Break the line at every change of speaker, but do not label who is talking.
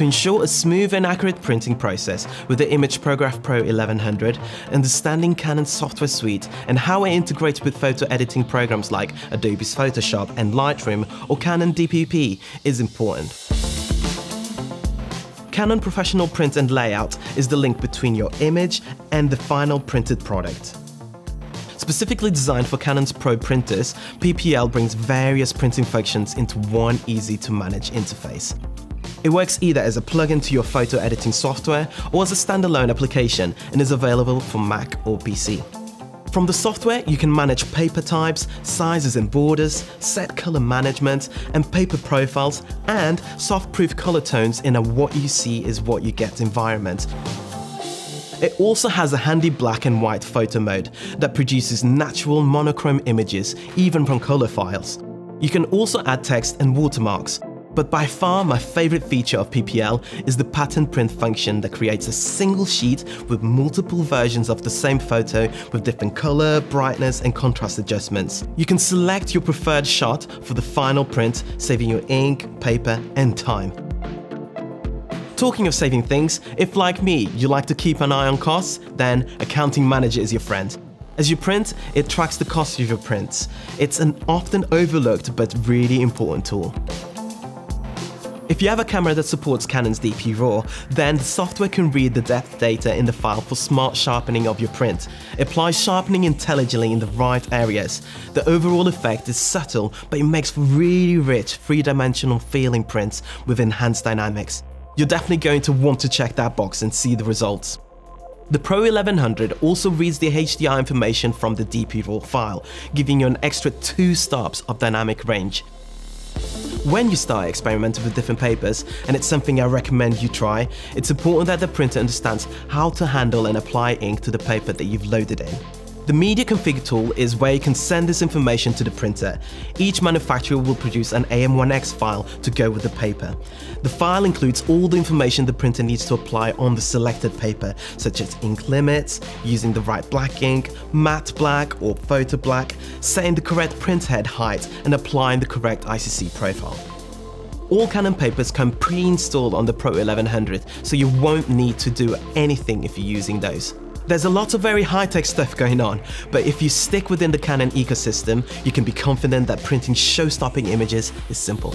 To ensure a smooth and accurate printing process with the imagePROGRAF Pro 1100, understanding Canon's software suite and how it integrates with photo editing programs like Adobe's Photoshop and Lightroom or Canon DPP is important. Canon Professional Print and Layout is the link between your image and the final printed product. Specifically designed for Canon's Pro printers, PPL brings various printing functions into one easy to manage interface. It works either as a plugin to your photo editing software or as a standalone application and is available for Mac or PC. From the software, you can manage paper types, sizes and borders, set color management, and paper profiles, and soft-proof color tones in a what you see is what you get environment. It also has a handy black and white photo mode that produces natural monochrome images even from color files. You can also add text and watermarks. But by far my favorite feature of PPL is the pattern print function that creates a single sheet with multiple versions of the same photo with different color, brightness and contrast adjustments. You can select your preferred shot for the final print, saving your ink, paper and time. Talking of saving things, if like me, you like to keep an eye on costs, then Accounting Manager is your friend. As you print, it tracks the cost of your prints. It's an often overlooked but really important tool. If you have a camera that supports Canon's DP RAW, then the software can read the depth data in the file for smart sharpening of your print. Applies sharpening intelligently in the right areas. The overall effect is subtle, but it makes for really rich, three-dimensional feeling prints with enhanced dynamics. You're definitely going to want to check that box and see the results. The Pro 1100 also reads the HDR information from the DP RAW file, giving you an extra 2 stops of dynamic range. When you start experimenting with different papers, and it's something I recommend you try, it's important that the printer understands how to handle and apply ink to the paper that you've loaded in. The Media Config tool is where you can send this information to the printer. Each manufacturer will produce an AM1X file to go with the paper. The file includes all the information the printer needs to apply on the selected paper, such as ink limits, using the right black ink, matte black or photo black, setting the correct printhead height, and applying the correct ICC profile. All Canon papers come pre-installed on the Pro 1100, so you won't need to do anything if you're using those. There's a lot of very high-tech stuff going on, but if you stick within the Canon ecosystem, you can be confident that printing show-stopping images is simple.